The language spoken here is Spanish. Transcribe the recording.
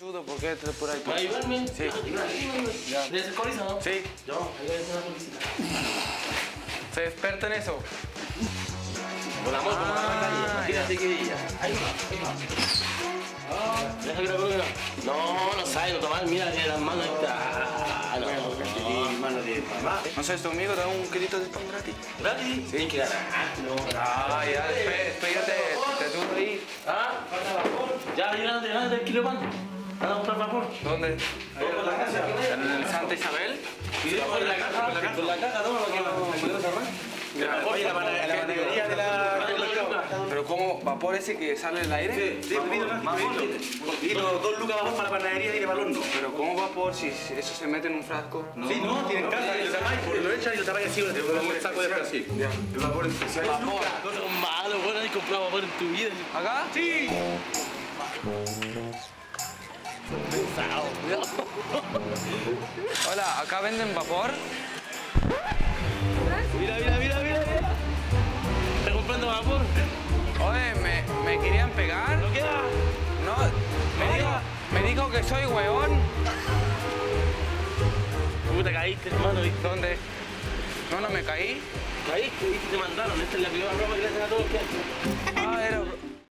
ayudo porque es por ahí. ¿Va a ayudarme? Sí. ¿Le haces colisa no? Sí, Yo, ahí voy a una colisita. se experta en eso. Con amor, como Ah, la calle. Imagínate que ella. Ahí va, ahí va. Deja que la coloque. No, no sabe, no tomar. Mira, tiene las manos. ahí está. Ah, no, no. De mamá. No sé, tu amigo te da un kilito de pan gratis. ¿Gratis? Tienes que ganar. No. Ah, ya, yo te, te ayudo ahí. ¿Ah? Ya, ya, gánate, gánate el kilo de pan. Vapor. ¿Dónde? Por la casa. ¿En el Santa Isabel? Y en la caja, con la caja, no. Oye, la pana- la panadería de la... ¿Pero cómo? ¿Vapor ese que sale del aire? Sí, más, pedido dos lucas abajo para la panadería y de balón no. ¿Pero cómo vapor si eso se mete en un frasco? Sí, no, tienen caja, y lo tapáis, lo echan y lo tapáis así, un saco de Brasil. El vapor especial. Vapor. Malas, bueno, has comprado vapor en tu vida. ¿Acá? Sí. Hola, ¿acá venden vapor? Mira, mira, mira, mira. mira. ¿Está comprando vapor? Oye, ¿me, me querían pegar? ¿No queda? No, me dijo, me dijo que soy hueón. Puta, caíste, hermano. ¿Dónde? No, no me caí. Caíste, ¿viste? Te mandaron. Esta es la primera broma que le hacen a todos que